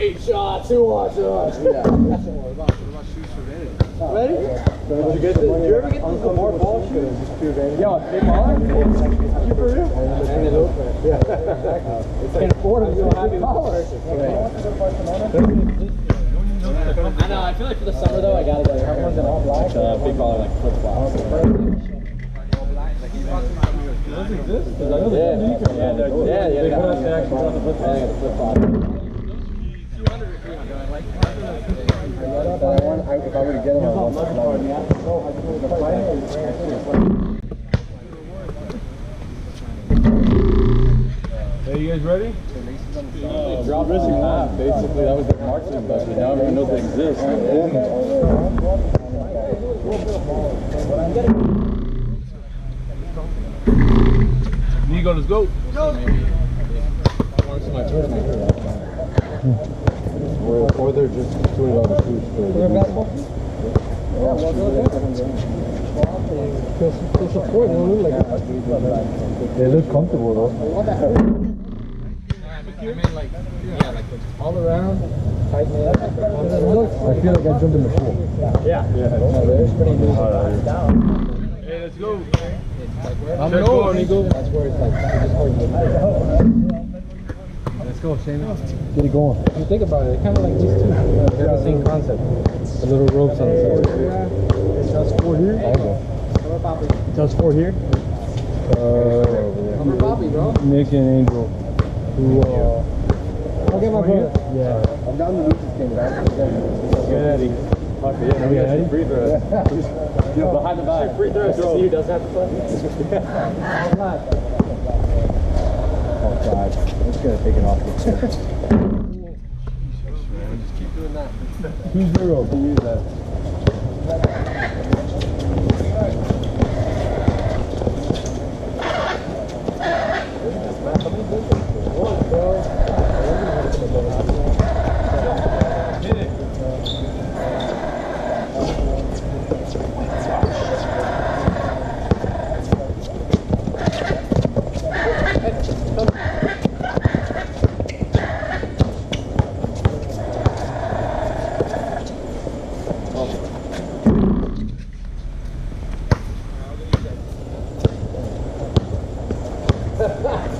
Eight shots, who wants us? Yeah. Ready? Did you get this? Did you ever get this more ball shoes? Yo, they ball? You for real? And it open. Yeah. Can't afford it, you don't have collars. I know, I feel like for the summer though, I gotta go. Have in all black. Uh, big collar, like flip flops. Those exist? Because I know Yeah. they're sneakers. Yeah, they're- yeah, yeah. they got put up the the actual actual- flip flops. Yeah, the flip flops. Want, I, if I were to get them, I would love Are you guys ready? They dropped us in half, basically. That was their marksman budget. Now everyone knows they exist. Nigo, let's go. Or, or they're just doing all the shoes for the They look comfortable though. All around. I feel like I jumped in the pool. Yeah. it's pretty loose. Hey, let's go. I'm Let's go, Nigo. That's where it's like, Let's go, Shane. Get it going. You think about it, kind of like these two. They're the same concept. The little ropes on the side. Just four here. Just four here. Uh, Nick and Angel. Who, uh, I'll get my brother. Yeah. I'm down to Lucas game, guys. Yeah, Eddie. Yeah, we got some free throws. Behind the back. Free throws. See who doesn't have to play. Oh, God. I'm just going to take it off. Two zero. Use that. Yeah.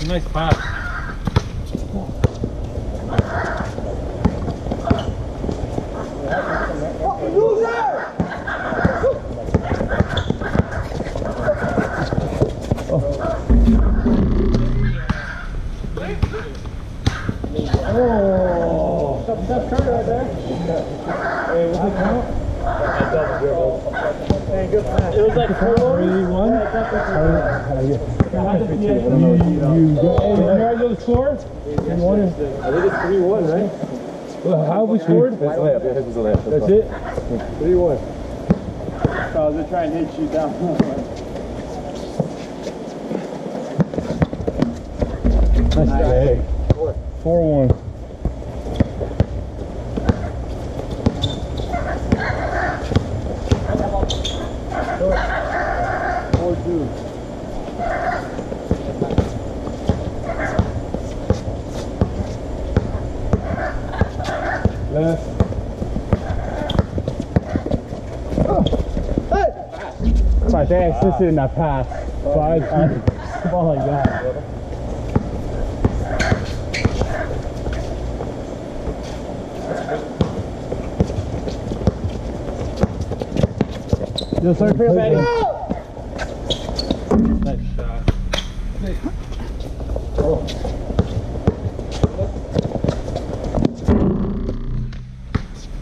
That's a nice pass. It was like. Three, one. You, you guys know the score? You. I think it's 3-1, right? Well, how we scored? That's it? 3-1. I was gonna try and hit you down. Nice. Four one. Four two. Left. Right, they assisted in that pass. So I, I the ball like that. Yo, sorry for your batting. Nice shot.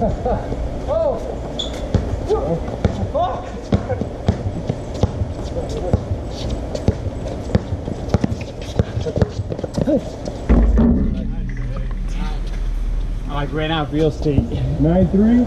I like ran out real estate. Nine three.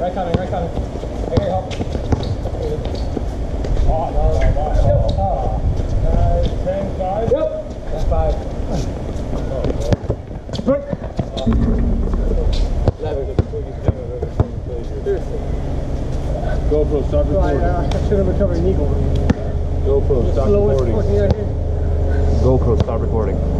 Right coming, right coming. I got your help. Ten five. Yep. That's five. Yep. 10, 5. GoPro, stop recording. Uh, I should have recovered an eagle. GoPro, stop recording. fucking out here. GoPro, stop recording.